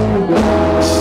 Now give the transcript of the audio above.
Oh, my God.